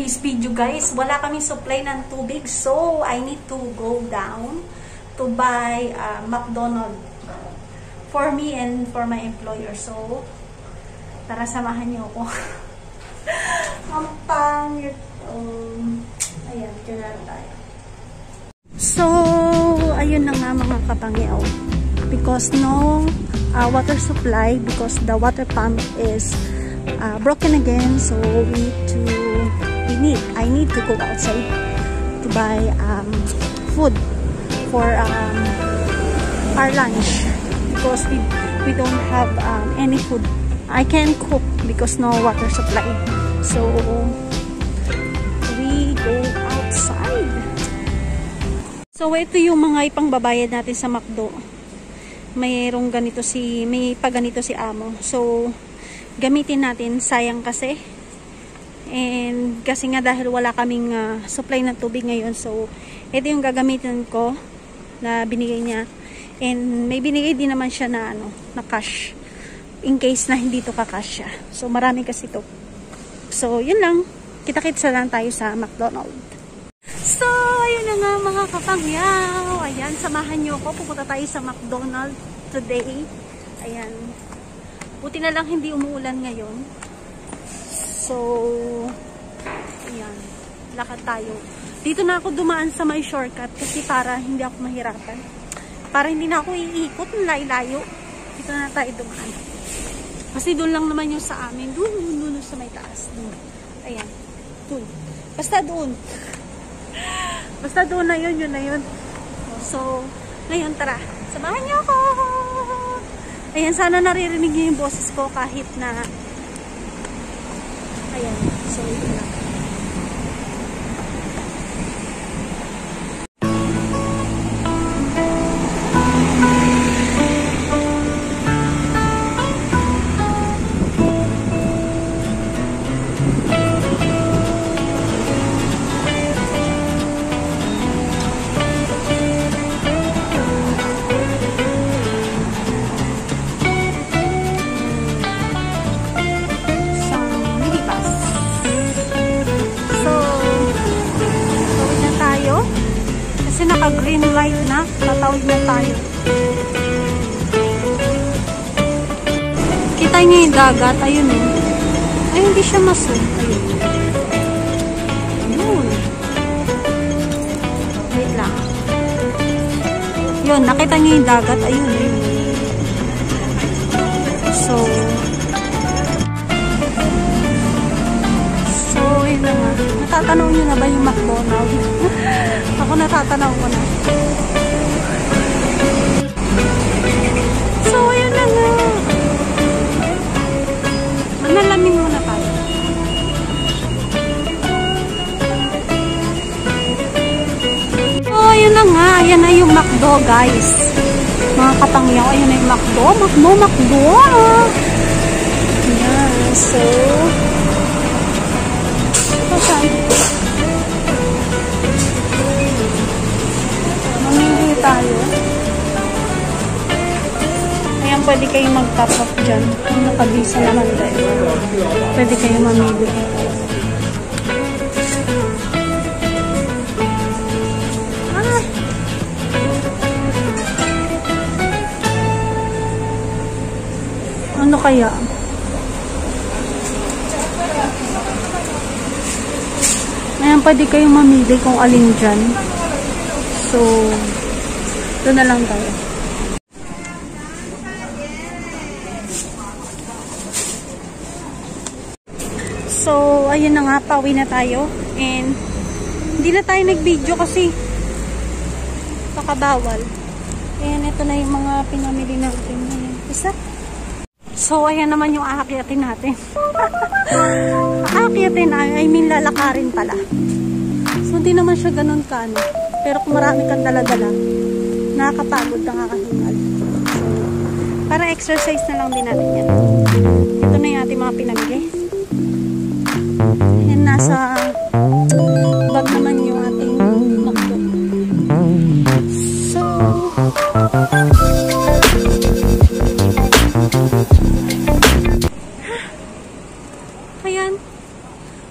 today's video guys. Wala kaming supply ng tubig. So, I need to go down to buy uh, McDonald's for me and for my employer. So, tara samahan niyo ako. Ang pangit. Um, ayan, kaya tayo. So, ayun na nga mga kapangyaw. Because no uh, water supply, because the water pump is uh, broken again so we need to need I need to go outside to buy um, food for um, our lunch because we we don't have um, any food I can cook because no water supply so we go outside so ito yung mga ipangbabayad natin sa McDo mayroong ganito si may pa ganito si amo so gamitin natin. Sayang kasi. And kasi nga dahil wala kaming uh, supply ng tubig ngayon. So, ito yung gagamitin ko na binigay niya. And may binigay din naman siya na ano, na cash. In case na hindi to kakash siya. So, marami kasi to. So, yun lang. Kita-kits lang tayo sa McDonald's. So, ayun na nga mga kapangyaw. Ayan, samahan nyo ako. Pupunta tayo sa McDonald's today. Ayan. Buti na lang hindi umuulan ngayon. So, ayan. Lakad tayo. Dito na ako dumaan sa may shortcut kasi para hindi ako mahirapan. Para hindi na ako iikot ng layo-layo. Dito na tayo dumaan. Kasi doon lang naman yung sa amin. Doon, doon, doon sa may taas. Doon. Ayan. Doon. Basta doon. Basta doon na yun, yun na yun. So, ngayon tara. Samahan niyo ako! Ayan, sana naririnig niyo yung boses ko kahit na ayan, so yun lang. Green light na. Tatawid na tayo. Kita niyo yung dagat. Ayun. Eh. Ay, hindi siya maso. Ayun. Yun. Wait lang. Yun, nakita niyo yung dagat. Ayun, ayun. So, so, yun na nga. Na ba yung McDonald's? Ako natatanaw ko na. So, ayun na nga. Manalamin muna tayo. So, ayun na nga. Ayan na yung McDo, guys. Mga katangyaw, ayun na yung McDo. McDo, McDo. Ayan. So, ito pwede kayong mag-top up dyan. Nakabisa naman tayo. Pwede kayong mamili. Ah! Ano kaya? Ayan, pwede kayong mamili kung alin dyan. So, doon na lang tayo. So, ayun na nga, pauwi na tayo. And, hindi na tayo nag-video kasi baka bawal. And, ito na yung mga pinamili natin. Isa. So, ayan naman yung aakyatin natin. aakyatin, I mean lalakarin pala. So, hindi naman siya ganun ka, ano. Pero kung marami kang dala-dala, nakakapagod, nakakahingal. So, para exercise na lang din natin yan. Ito na yung ating mga pinamili. Nasa bag naman yung ating makdo. So, ayan.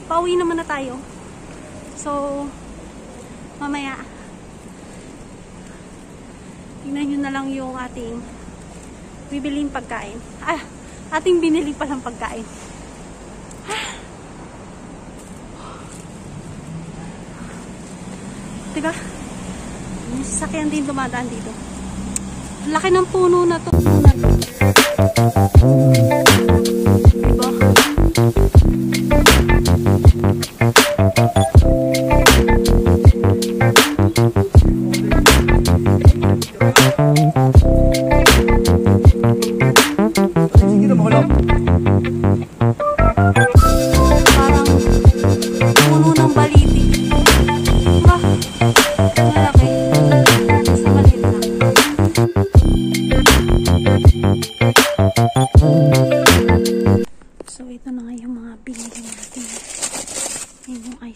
pauwi naman na tayo. So, mamaya, tingnan nyo na lang yung ating bibiling pagkain. Ah, ating binili palang pagkain. Diba? May sasakyan din dumadaan dito. Laki ng puno na to. Diba?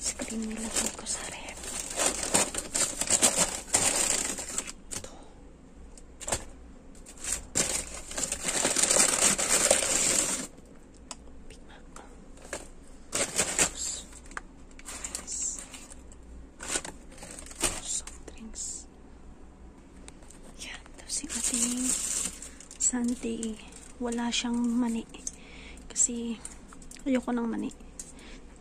Ice cream nilagay ko sa ref. Ito. Big Mac. Tapos, rice. Soft drinks. Yan. Tapos yung ating Sunday, wala siyang mani. Kasi, ayoko ng mani.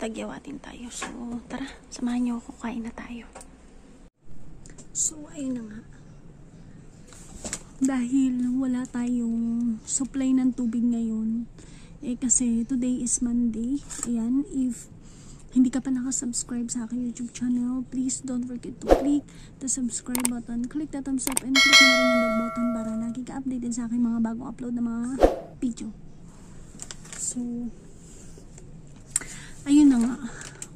Tagyawatin tayo. So, tara, samahan niyo ako, kain na tayo. So, ayun na nga. Dahil wala tayong supply ng tubig ngayon, eh kasi today is Monday. Ayan, if hindi ka pa nakasubscribe sa aking YouTube channel, please don't forget to click the subscribe button, click the thumbs up, and click na rin yung bell button para lagi ka updated sa aking mga bagong upload na mga video. So, ayun na nga.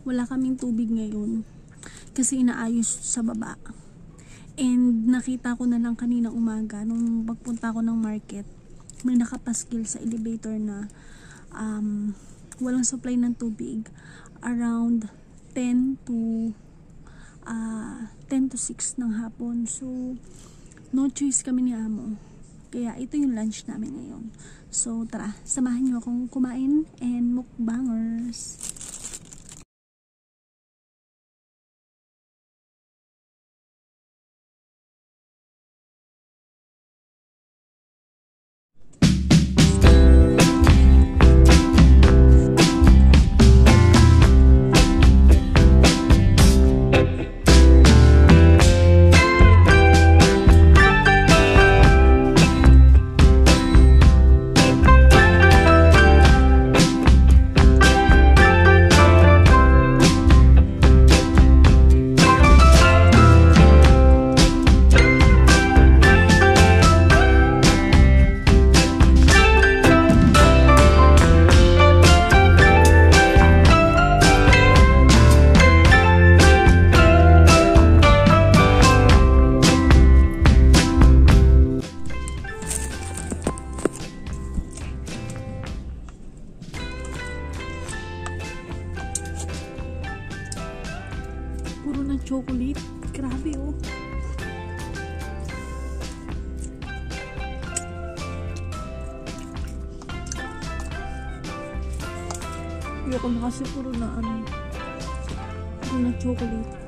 Wala kaming tubig ngayon kasi inaayos sa baba. And nakita ko na lang kanina umaga nung pagpunta ko ng market, may nakapaskil sa elevator na um, walang supply ng tubig around 10 to uh, 10 to 6 ng hapon. So, no choice kami ni Amo. Kaya ito yung lunch namin ngayon. So, tara, samahan niyo akong kumain and mukbangers. Na chocolate. Grabe oh. Ayoko na kasi puro na ano. Puro na chocolate.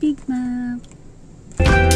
Big Mac.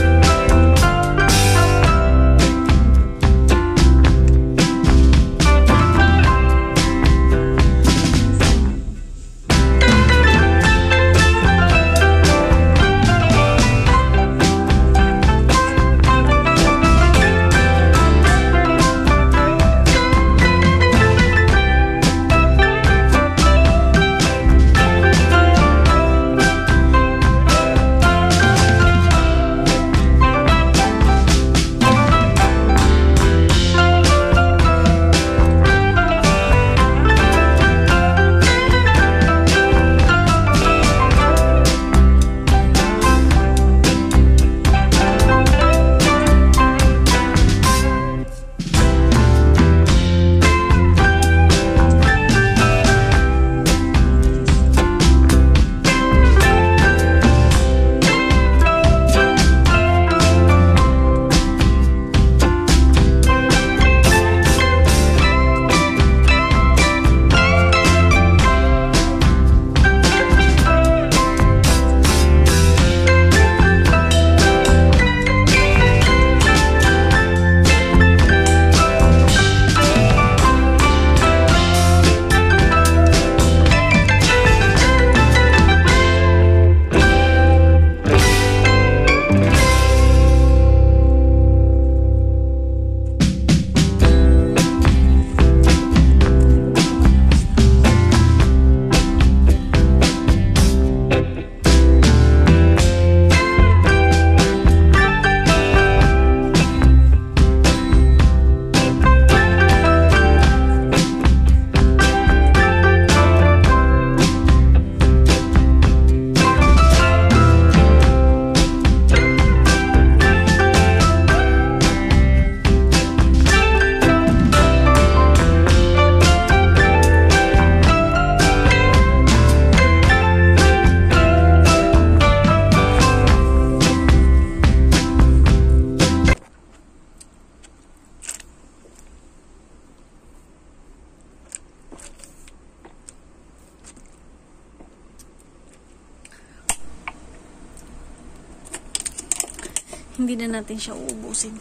Hindi na natin siya uubusin.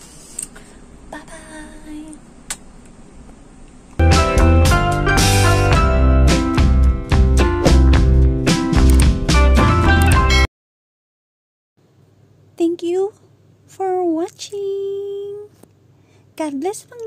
Bye-bye! Thank you for watching. God bless. Mwah.